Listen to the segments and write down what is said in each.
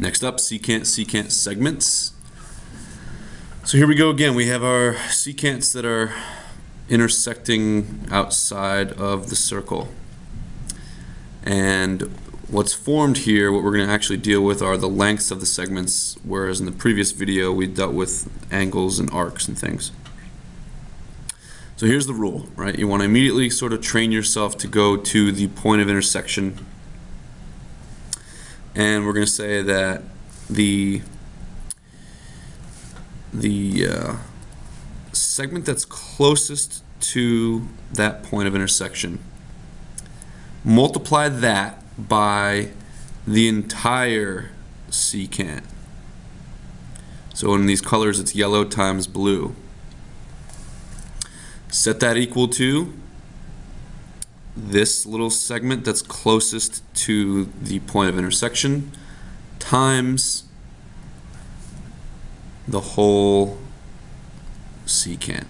Next up, secant, secant segments. So here we go again. We have our secants that are intersecting outside of the circle. And what's formed here, what we're going to actually deal with are the lengths of the segments, whereas in the previous video we dealt with angles and arcs and things. So here's the rule, right? You want to immediately sort of train yourself to go to the point of intersection and we're going to say that the the uh, segment that's closest to that point of intersection multiply that by the entire secant. So in these colors it's yellow times blue. Set that equal to this little segment that's closest to the point of intersection times the whole secant.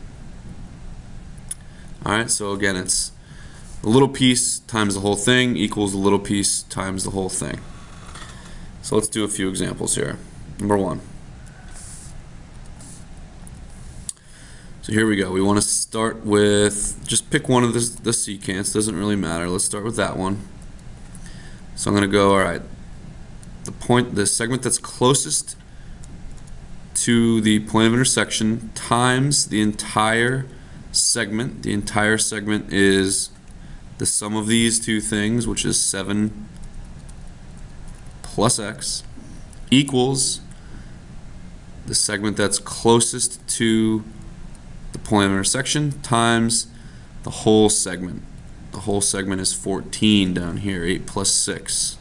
Alright, so again it's the little piece times the whole thing equals the little piece times the whole thing. So let's do a few examples here. Number one. So here we go. We want to start with, just pick one of the, the secants, doesn't really matter. Let's start with that one. So I'm going to go, all right, the point, the segment that's closest to the point of intersection times the entire segment. The entire segment is the sum of these two things, which is 7 plus x, equals the segment that's closest to of intersection times the whole segment. The whole segment is 14 down here, 8 plus 6.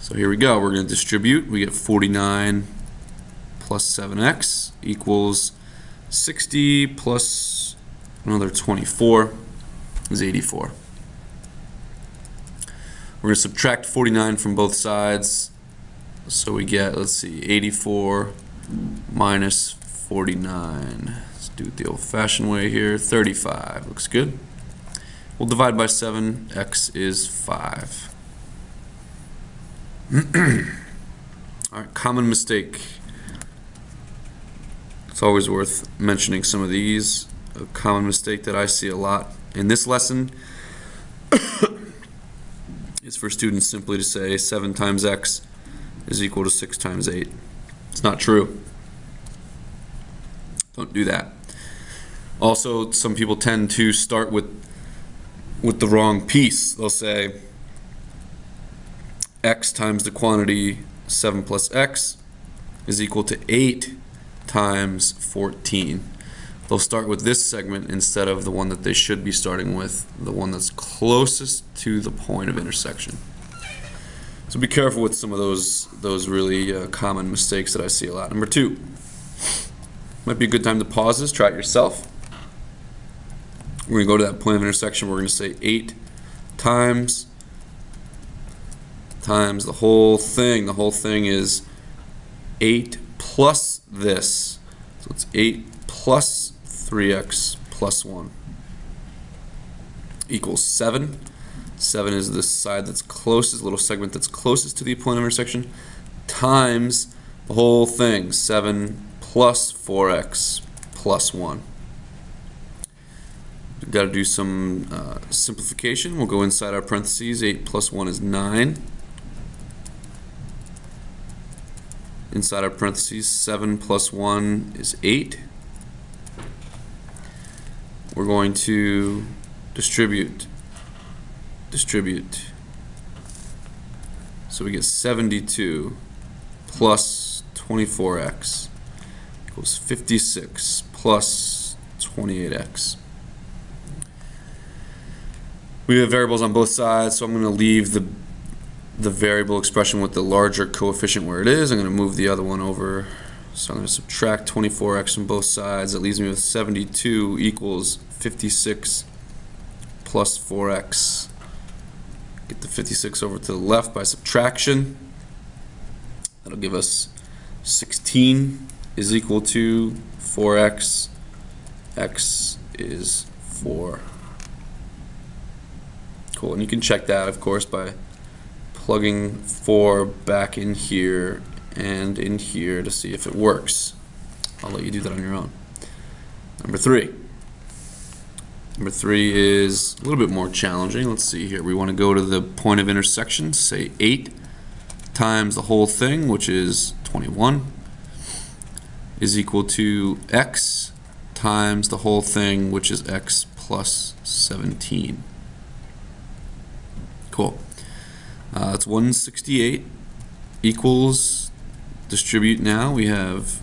So here we go. We're going to distribute. We get 49 plus 7x equals 60 plus another 24 is 84. We're going to subtract 49 from both sides. So we get, let's see, 84 minus 49. Let's do it the old-fashioned way here. 35. Looks good. We'll divide by 7. X is 5. All right, common mistake. It's always worth mentioning some of these. A common mistake that I see a lot in this lesson is for students simply to say 7 times x is equal to 6 times 8. It's not true. Don't do that. Also, some people tend to start with with the wrong piece. They'll say x times the quantity 7 plus x is equal to 8 times 14. They'll start with this segment instead of the one that they should be starting with, the one that's closest to the point of intersection. So be careful with some of those those really uh, common mistakes that I see a lot. Number two, might be a good time to pause this, try it yourself. We're going to go to that point of intersection. We're going to say 8 times times the whole thing. The whole thing is 8 plus this. So it's 8 plus 3x plus 1 equals 7. 7 is the side that's closest, little segment that's closest to the point of intersection, times the whole thing, 7 plus 4x plus 1. We've got to do some uh, simplification. We'll go inside our parentheses. 8 plus 1 is 9. Inside our parentheses, 7 plus 1 is 8. We're going to distribute. Distribute. So we get 72 plus 24x equals 56 plus 28x. We have variables on both sides, so I'm going to leave the the variable expression with the larger coefficient where it is. I'm going to move the other one over. So I'm going to subtract 24x from both sides. That leaves me with 72 equals 56 plus 4x. Get the 56 over to the left by subtraction. That'll give us 16 is equal to 4x. x is 4. Cool, and you can check that, of course, by plugging 4 back in here and in here to see if it works. I'll let you do that on your own. Number 3. Number 3 is a little bit more challenging. Let's see here. We want to go to the point of intersection, say 8 times the whole thing, which is 21, is equal to x times the whole thing, which is x plus 17. Cool. Uh, it's 168 equals, distribute now, we have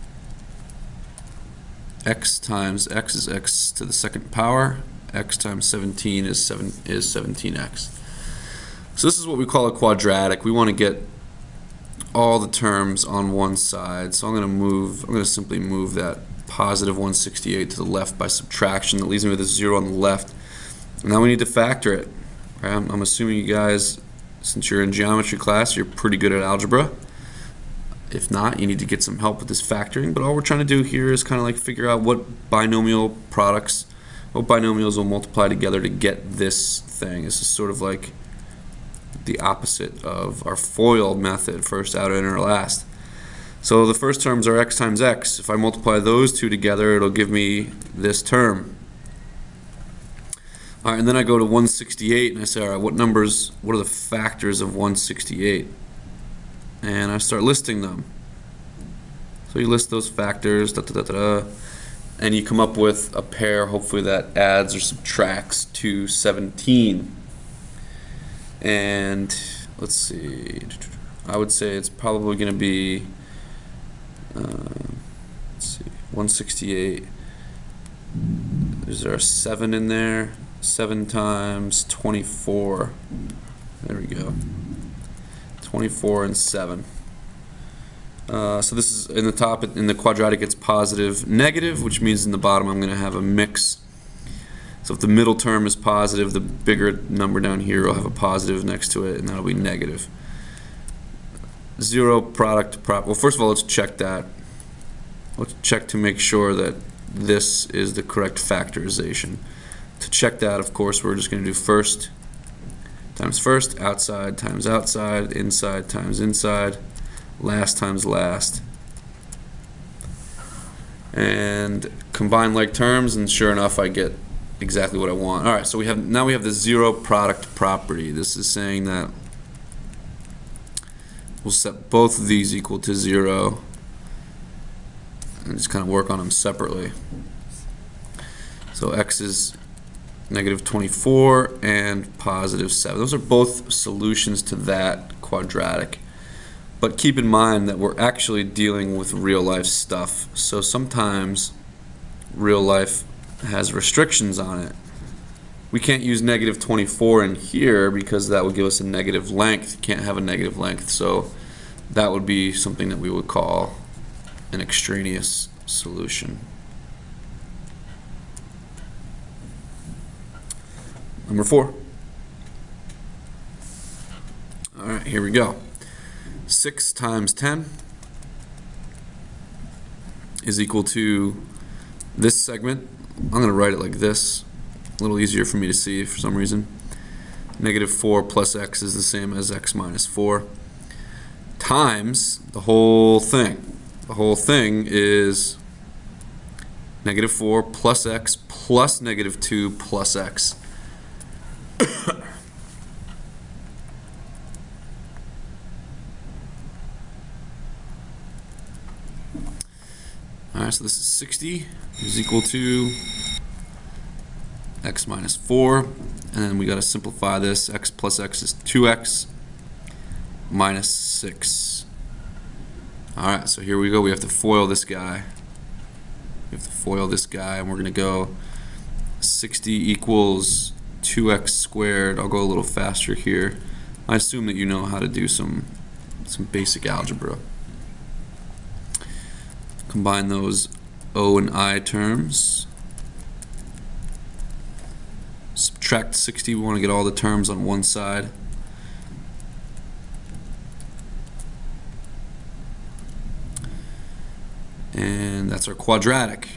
x times x is x to the second power, x times 17 is 7 is 17x. So this is what we call a quadratic. We want to get all the terms on one side. So I'm going to move, I'm going to simply move that positive 168 to the left by subtraction. That leaves me with a 0 on the left. Now we need to factor it. Right? I'm, I'm assuming you guys, since you're in geometry class, you're pretty good at algebra. If not, you need to get some help with this factoring. But all we're trying to do here is kind of like figure out what binomial products, what binomials will multiply together to get this thing. This is sort of like the opposite of our FOIL method, first, outer, inner, last. So the first terms are x times x. If I multiply those two together, it'll give me this term. All right, and then I go to 168 and I say, all right, what numbers, what are the factors of 168? And I start listing them. So you list those factors, da, da, da, and you come up with a pair, hopefully that adds or subtracts to 17. And let's see, I would say it's probably going to be, uh, let's see, 168. Is there a 7 in there? 7 times 24. There we go. 24 and 7. Uh, so this is in the top, in the quadratic it's positive, negative, which means in the bottom I'm going to have a mix. So if the middle term is positive, the bigger number down here will have a positive next to it, and that'll be negative. Zero product prop. Well, first of all, let's check that. Let's check to make sure that this is the correct factorization. To check that, of course, we're just going to do first times first, outside times outside, inside times inside, last times last. And combine like terms, and sure enough, I get exactly what I want. All right, so we have now we have the zero product property. This is saying that we'll set both of these equal to zero and just kind of work on them separately. So x is negative 24 and positive 7. Those are both solutions to that quadratic. But keep in mind that we're actually dealing with real life stuff. So sometimes real life has restrictions on it. We can't use negative 24 in here because that would give us a negative length. Can't have a negative length. So that would be something that we would call an extraneous solution. Number four. All right, here we go. 6 times 10 is equal to this segment. I'm going to write it like this. A little easier for me to see for some reason. Negative 4 plus x is the same as x minus 4 times the whole thing. The whole thing is negative 4 plus x plus negative 2 plus x. So this is 60 is equal to x minus 4. And then we got to simplify this. x plus x is 2x minus 6. Alright, so here we go. We have to FOIL this guy. We have to FOIL this guy, and we're going to go 60 equals 2x squared. I'll go a little faster here. I assume that you know how to do some some basic algebra. Combine those O and I terms. Subtract 60, we want to get all the terms on one side. And that's our quadratic.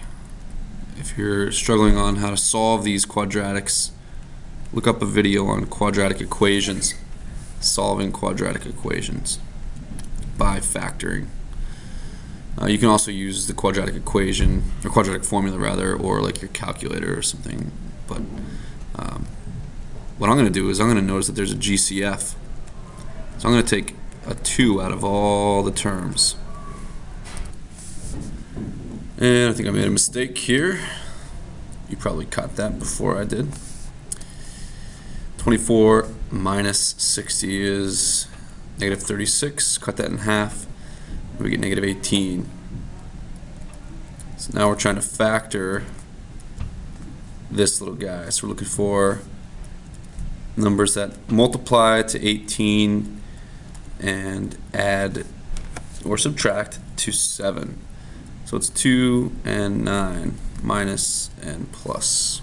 If you're struggling on how to solve these quadratics, look up a video on quadratic equations. solving quadratic equations by factoring. Uh, you can also use the quadratic equation, or quadratic formula rather, or like your calculator or something. But um, what I'm going to do is I'm going to notice that there's a GCF. So I'm going to take a 2 out of all the terms. And I think I made a mistake here. You probably caught that before I did. 24 minus 60 is negative 36. Cut that in half. We get negative 18. So now we're trying to factor this little guy. So we're looking for numbers that multiply to 18 and add or subtract to 7. So it's 2 and 9 minus and plus.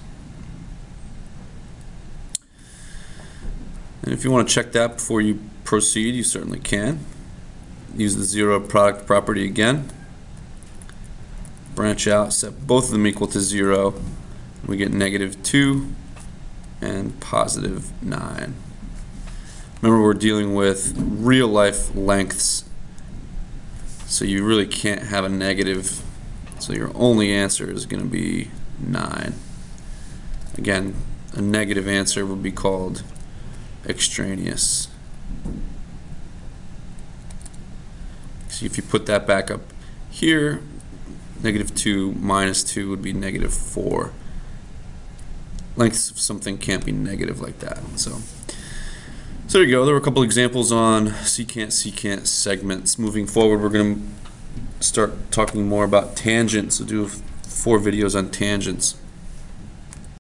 And if you want to check that before you proceed, you certainly can. Use the zero product property again. Branch out, set both of them equal to zero. We get negative 2 and positive 9. Remember, we're dealing with real life lengths, so you really can't have a negative. So your only answer is going to be 9. Again, a negative answer would be called extraneous. So if you put that back up here, negative 2 minus 2 would be negative 4. Lengths of something can't be negative like that. So, so there you go. There were a couple examples on secant, secant segments. Moving forward, we're going to start talking more about tangents. We'll do four videos on tangents.